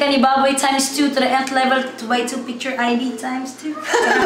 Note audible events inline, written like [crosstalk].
ni baboy times 2 to the nth level to by 2 picture ID times 2. [laughs]